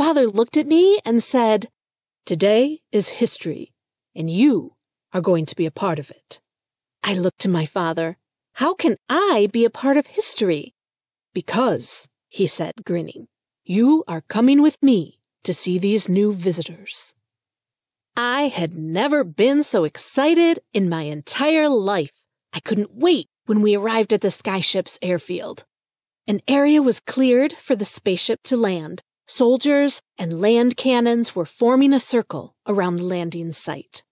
Father looked at me and said, Today is history, and you are going to be a part of it. I looked to my father. How can I be a part of history? Because, he said, grinning, you are coming with me to see these new visitors. I had never been so excited in my entire life. I couldn't wait when we arrived at the skyship's airfield. An area was cleared for the spaceship to land. Soldiers and land cannons were forming a circle around the landing site.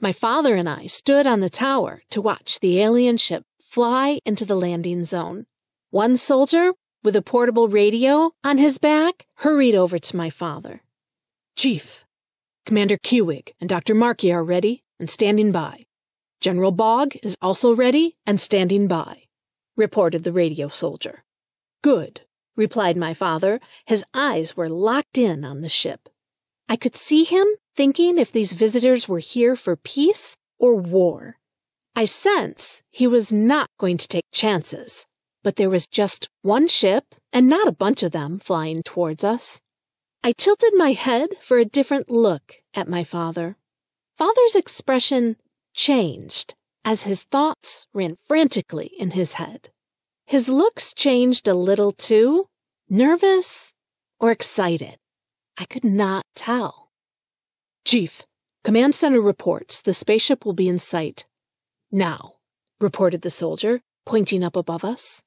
My father and I stood on the tower to watch the alien ship fly into the landing zone. One soldier, with a portable radio on his back, hurried over to my father. Chief, Commander Kewig and Dr. Markey are ready and standing by. General Bog is also ready and standing by, reported the radio soldier. Good, replied my father. His eyes were locked in on the ship. I could see him thinking if these visitors were here for peace or war. I sense he was not going to take chances, but there was just one ship and not a bunch of them flying towards us. I tilted my head for a different look at my father. Father's expression changed as his thoughts ran frantically in his head. His looks changed a little too, nervous or excited. I could not tell. Chief, Command Center reports the spaceship will be in sight. Now, reported the soldier, pointing up above us.